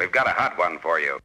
We've got a hot one for you.